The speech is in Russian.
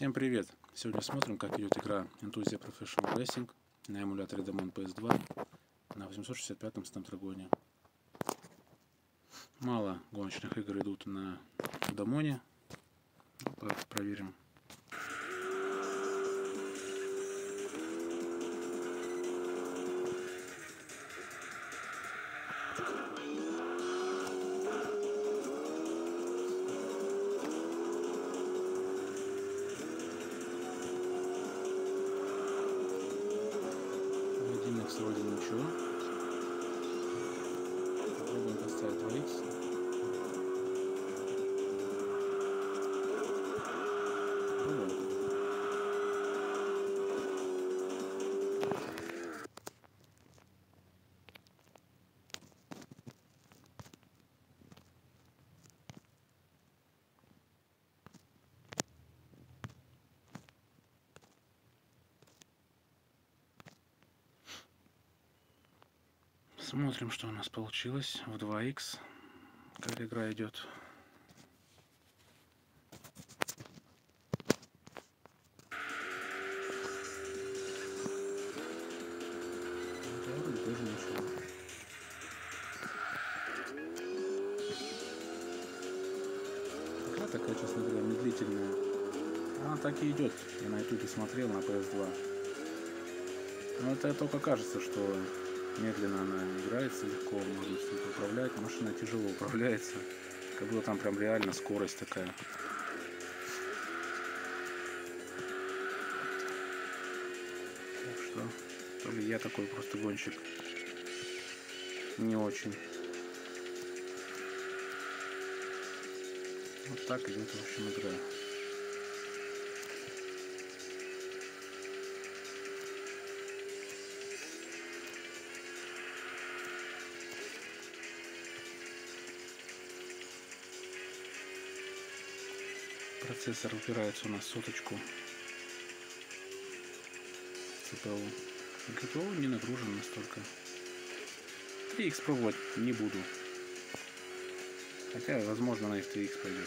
Всем привет! Сегодня смотрим, как идет игра Enthusiast Professional Racing на эмуляторе Demon PS2 на 865 Snapdragon. Мало гоночных игр идут на Дамоне. Проверим. Вроде ничего. Смотрим, что у нас получилось в 2х, как игра идет. Игра такая, честно говоря, медлительная. Она так и идет. Я на ютубе смотрел на PS2. Но это только кажется, что медленно она играется легко, можно что-то управлять. Машина тяжело управляется. Как будто там прям реально скорость такая. Так что, то ли я такой просто гонщик. Не очень. Вот так идет, в общем, игра. Процессор упирается у нас соточку ЦПУ. ГПУ не нагружен настолько. 3Х пробовать не буду. Хотя, возможно, на FTX пойдет.